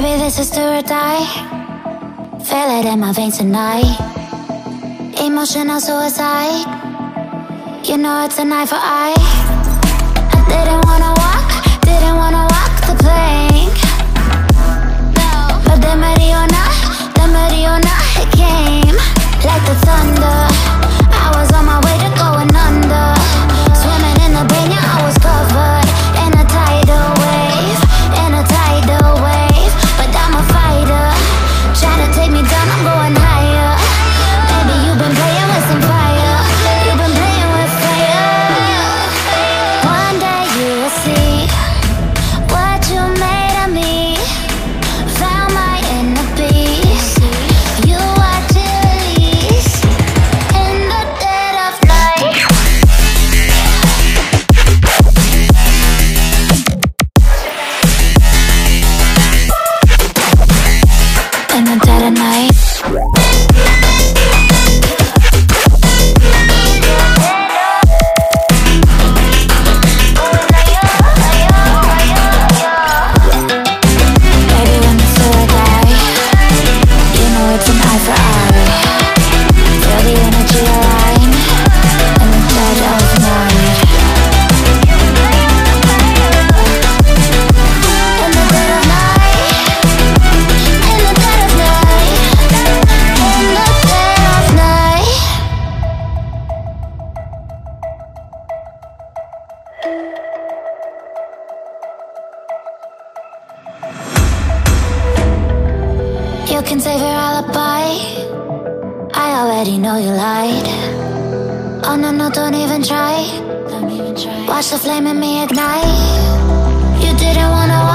Baby, this is do or die. Feel it in my veins tonight. Emotional suicide. You know it's a knife for eye on dead at night. You can save your alibi. I already know you lied. Oh no, no, don't even try. Don't even try. Watch the flame in me ignite. You didn't wanna.